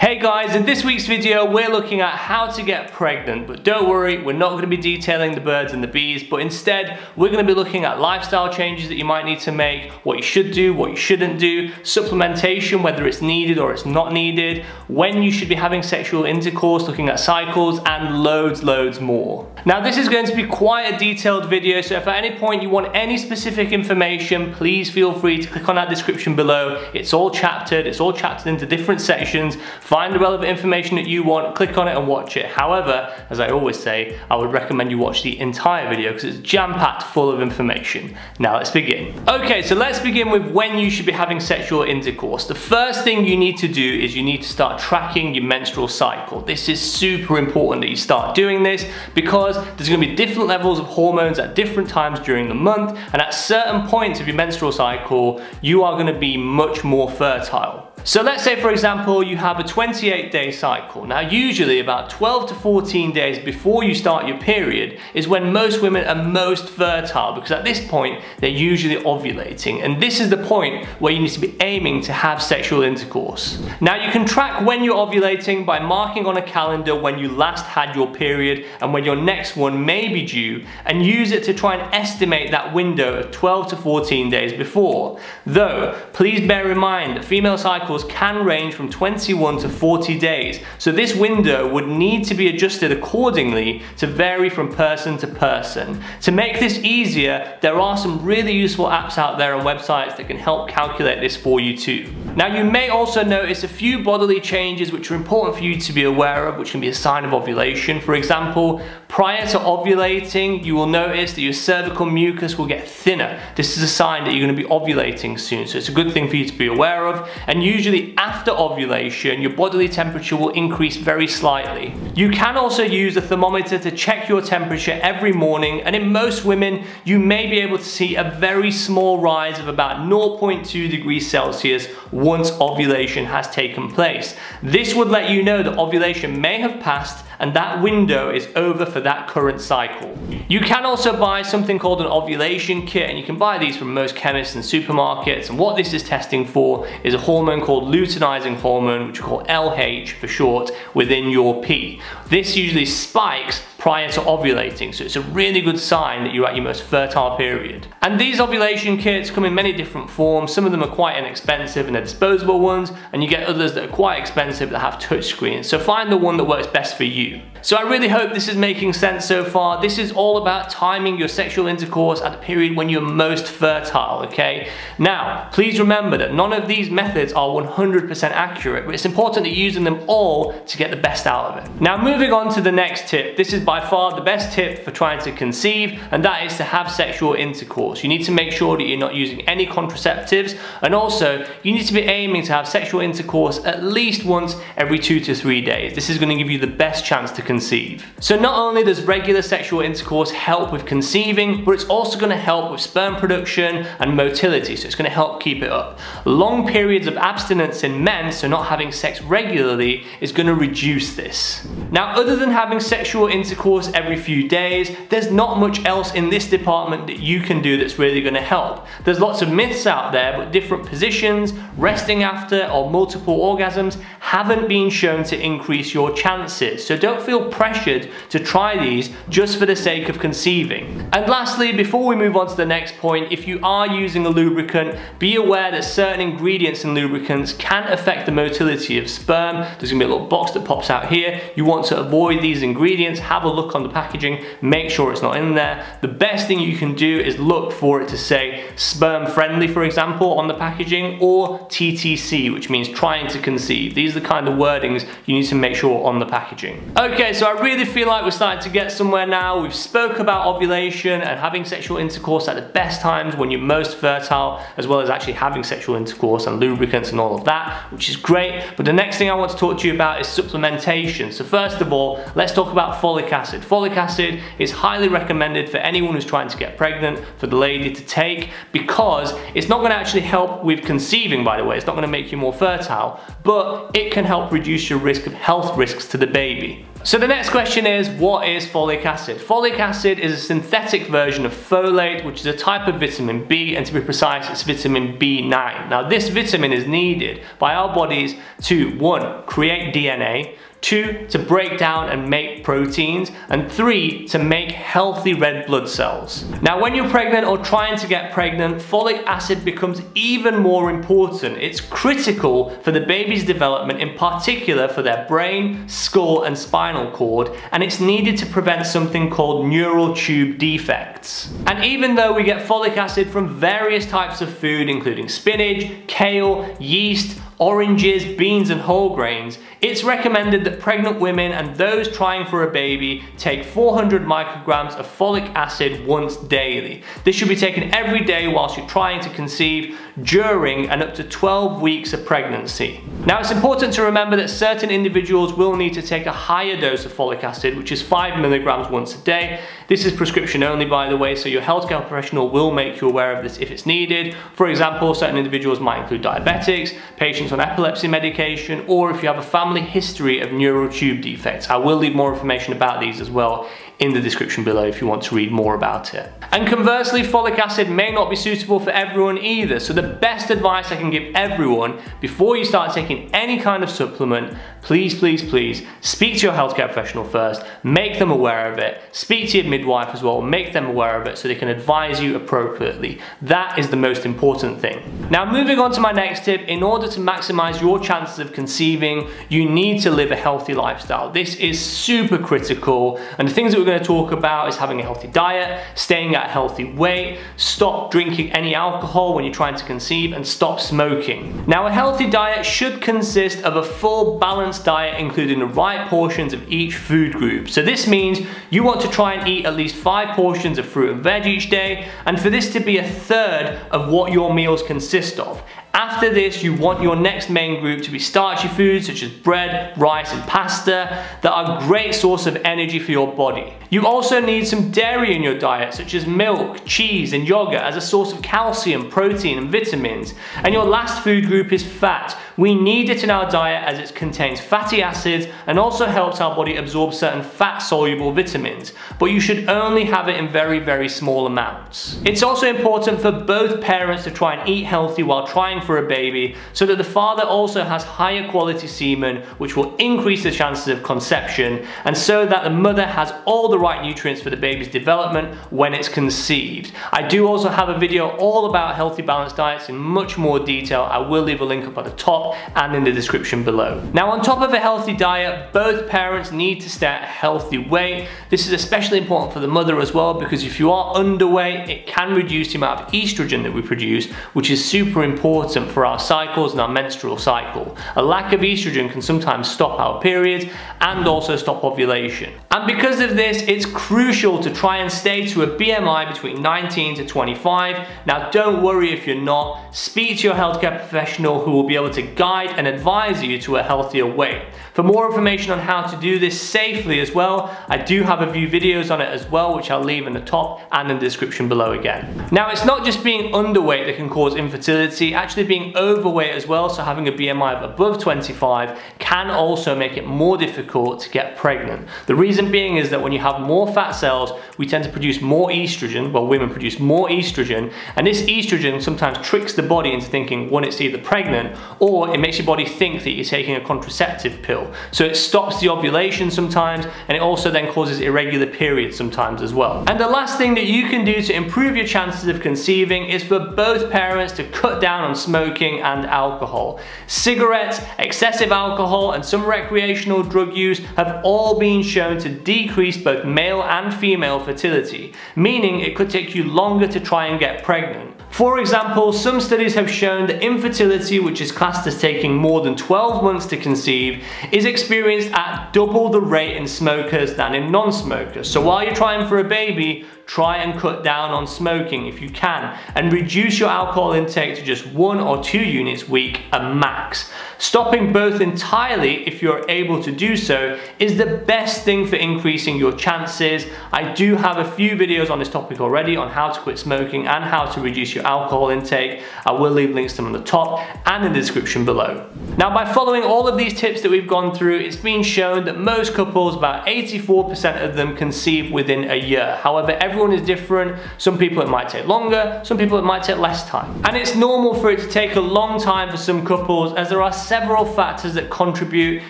Hey guys, in this week's video we're looking at how to get pregnant, but don't worry, we're not going to be detailing the birds and the bees, but instead we're going to be looking at lifestyle changes that you might need to make, what you should do, what you shouldn't do, supplementation, whether it's needed or it's not needed, when you should be having sexual intercourse, looking at cycles, and loads, loads more. Now this is going to be quite a detailed video, so if at any point you want any specific information, please feel free to click on that description below. It's all chaptered, it's all chaptered into different sections, Find the relevant information that you want, click on it and watch it. However, as I always say, I would recommend you watch the entire video because it's jam-packed full of information. Now let's begin. Okay, so let's begin with when you should be having sexual intercourse. The first thing you need to do is you need to start tracking your menstrual cycle. This is super important that you start doing this because there's gonna be different levels of hormones at different times during the month and at certain points of your menstrual cycle, you are gonna be much more fertile. So let's say for example you have a 28 day cycle. Now usually about 12 to 14 days before you start your period is when most women are most fertile because at this point they're usually ovulating and this is the point where you need to be aiming to have sexual intercourse. Now you can track when you're ovulating by marking on a calendar when you last had your period and when your next one may be due and use it to try and estimate that window of 12 to 14 days before. Though please bear in mind that female cycles cycles can range from 21 to 40 days, so this window would need to be adjusted accordingly to vary from person to person. To make this easier, there are some really useful apps out there and websites that can help calculate this for you too. Now you may also notice a few bodily changes which are important for you to be aware of, which can be a sign of ovulation. For example, prior to ovulating, you will notice that your cervical mucus will get thinner. This is a sign that you're going to be ovulating soon, so it's a good thing for you to be aware of. And usually after ovulation, your bodily temperature will increase very slightly. You can also use a thermometer to check your temperature every morning, and in most women, you may be able to see a very small rise of about 0.2 degrees Celsius once ovulation has taken place. This would let you know that ovulation may have passed and that window is over for that current cycle. You can also buy something called an ovulation kit and you can buy these from most chemists and supermarkets and what this is testing for is a hormone called luteinizing hormone which we call LH for short within your pee. This usually spikes prior to ovulating. So it's a really good sign that you're at your most fertile period. And these ovulation kits come in many different forms. Some of them are quite inexpensive and they're disposable ones, and you get others that are quite expensive that have touch screens. So find the one that works best for you you. So I really hope this is making sense so far. This is all about timing your sexual intercourse at the period when you're most fertile, okay? Now, please remember that none of these methods are 100% accurate, but it's important that you're using them all to get the best out of it. Now, moving on to the next tip. This is by far the best tip for trying to conceive, and that is to have sexual intercourse. You need to make sure that you're not using any contraceptives, and also you need to be aiming to have sexual intercourse at least once every two to three days. This is gonna give you the best chance to conceive. So not only does regular sexual intercourse help with conceiving, but it's also gonna help with sperm production and motility, so it's gonna help keep it up. Long periods of abstinence in men, so not having sex regularly, is gonna reduce this. Now, other than having sexual intercourse every few days. There's not much else in this department that you can do that's really gonna help. There's lots of myths out there, but different positions, resting after, or multiple orgasms haven't been shown to increase your chances. So don't feel pressured to try these just for the sake of conceiving. And lastly, before we move on to the next point, if you are using a lubricant, be aware that certain ingredients in lubricants can affect the motility of sperm. There's gonna be a little box that pops out here. You want to avoid these ingredients, have a look on the packaging, make sure it's not in there. The best thing you can do is look for it to say sperm friendly, for example, on the packaging, or TTC, which means trying to conceive. These are the kind of wordings you need to make sure on the packaging. Okay, so I really feel like we're starting to get somewhere now. We've spoke about ovulation and having sexual intercourse at the best times when you're most fertile, as well as actually having sexual intercourse and lubricants and all of that, which is great. But the next thing I want to talk to you about is supplementation. So first of all, let's talk about folic acid. Folic acid is highly recommended for anyone who's trying to get pregnant, for the lady to take, because it's not gonna actually help with conceiving, by the way. It's not gonna make you more fertile, but it can help reduce your risk of health risks to the baby. So the next question is, what is folic acid? Folic acid is a synthetic version of folate, which is a type of vitamin B, and to be precise, it's vitamin B9. Now this vitamin is needed by our bodies to, one, create DNA, two, to break down and make proteins, and three, to make healthy red blood cells. Now when you're pregnant or trying to get pregnant, folic acid becomes even more important. It's critical for the baby's development, in particular for their brain, skull, and spinal cord, and it's needed to prevent something called neural tube defects. And even though we get folic acid from various types of food, including spinach, kale, yeast, oranges, beans and whole grains, it's recommended that pregnant women and those trying for a baby take 400 micrograms of folic acid once daily. This should be taken every day whilst you're trying to conceive, during and up to 12 weeks of pregnancy. Now it's important to remember that certain individuals will need to take a higher dose of folic acid, which is 5 milligrams once a day. This is prescription only by the way, so your healthcare professional will make you aware of this if it's needed. For example, certain individuals might include diabetics, patients on epilepsy medication, or if you have a family history of neural tube defects. I will leave more information about these as well in the description below if you want to read more about it. And conversely, folic acid may not be suitable for everyone either, so the best advice I can give everyone before you start taking any kind of supplement, please, please, please speak to your healthcare professional first, make them aware of it, speak to your midwife as well, make them aware of it so they can advise you appropriately. That is the most important thing. Now moving on to my next tip, in order to maximize your chances of conceiving, you need to live a healthy lifestyle. This is super critical and the things that we're to talk about is having a healthy diet, staying at a healthy weight, stop drinking any alcohol when you're trying to conceive, and stop smoking. Now, a healthy diet should consist of a full balanced diet, including the right portions of each food group. So this means you want to try and eat at least five portions of fruit and veg each day, and for this to be a third of what your meals consist of. After this, you want your next main group to be starchy foods such as bread, rice, and pasta that are a great source of energy for your body. You also need some dairy in your diet such as milk, cheese, and yogurt as a source of calcium, protein, and vitamins. And your last food group is fat. We need it in our diet as it contains fatty acids and also helps our body absorb certain fat-soluble vitamins, but you should only have it in very, very small amounts. It's also important for both parents to try and eat healthy while trying for a baby so that the father also has higher quality semen which will increase the chances of conception and so that the mother has all the right nutrients for the baby's development when it's conceived. I do also have a video all about healthy balanced diets in much more detail. I will leave a link up at the top and in the description below. Now on top of a healthy diet, both parents need to stay at a healthy weight. This is especially important for the mother as well because if you are underweight, it can reduce the amount of estrogen that we produce, which is super important for our cycles and our menstrual cycle. A lack of estrogen can sometimes stop our periods and also stop ovulation. And because of this, it's crucial to try and stay to a BMI between 19 to 25. Now don't worry if you're not, speak to your healthcare professional who will be able to guide and advise you to a healthier weight. For more information on how to do this safely as well, I do have a few videos on it as well, which I'll leave in the top and in the description below again. Now, it's not just being underweight that can cause infertility, actually being overweight as well, so having a BMI of above 25 can also make it more difficult to get pregnant. The reason being is that when you have more fat cells, we tend to produce more estrogen, well women produce more estrogen, and this estrogen sometimes tricks the body into thinking one, it's either pregnant, or it makes your body think that you're taking a contraceptive pill. So it stops the ovulation sometimes and it also then causes irregular periods sometimes as well. And the last thing that you can do to improve your chances of conceiving is for both parents to cut down on smoking and alcohol. Cigarettes, excessive alcohol and some recreational drug use have all been shown to decrease both male and female fertility, meaning it could take you longer to try and get pregnant. For example, some studies have shown that infertility, which is classed as taking more than 12 months to conceive, is experienced at double the rate in smokers than in non-smokers. So while you're trying for a baby, try and cut down on smoking if you can and reduce your alcohol intake to just one or two units a week a max. Stopping both entirely if you're able to do so is the best thing for increasing your chances. I do have a few videos on this topic already on how to quit smoking and how to reduce your alcohol intake. I will leave links to them on the top and in the description below. Now by following all of these tips that we've gone through, it's been shown that most couples, about 84% of them conceive within a year. However, everyone is different. Some people it might take longer, some people it might take less time. And it's normal for it to take a long time for some couples as there are several factors that contribute,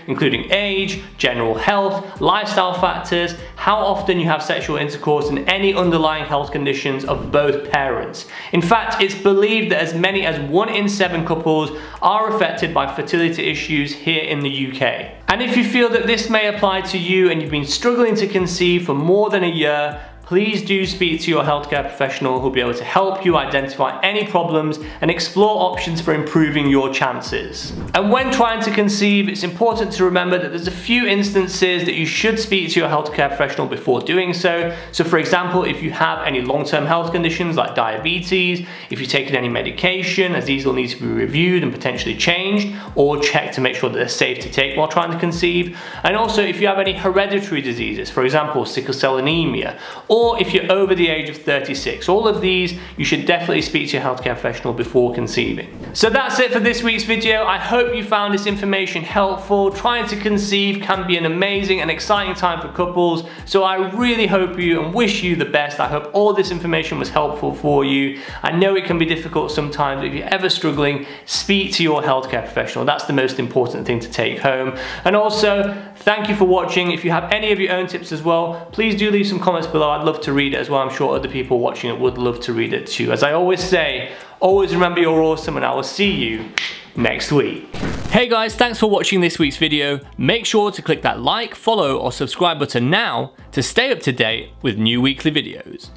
including age, general health, lifestyle factors, how often you have sexual intercourse, and any underlying health conditions of both parents. In fact, it's believed that as many as one in seven couples are affected by fertility issues here in the UK. And if you feel that this may apply to you and you've been struggling to conceive for more than a year, please do speak to your healthcare professional who'll be able to help you identify any problems and explore options for improving your chances. And when trying to conceive, it's important to remember that there's a few instances that you should speak to your healthcare professional before doing so. So for example, if you have any long-term health conditions like diabetes, if you've taken any medication, as these will need to be reviewed and potentially changed or checked to make sure that they're safe to take while trying to conceive. And also if you have any hereditary diseases, for example, sickle cell anemia, or or if you're over the age of 36. All of these, you should definitely speak to your healthcare professional before conceiving. So that's it for this week's video. I hope you found this information helpful. Trying to conceive can be an amazing and exciting time for couples, so I really hope you and wish you the best. I hope all this information was helpful for you. I know it can be difficult sometimes, if you're ever struggling, speak to your healthcare professional. That's the most important thing to take home. And also, thank you for watching. If you have any of your own tips as well, please do leave some comments below. I'd love to read it as well. I'm sure other people watching it would love to read it too. As I always say, always remember you're awesome and I will see you next week. Hey guys, thanks for watching this week's video. Make sure to click that like, follow or subscribe button now to stay up to date with new weekly videos.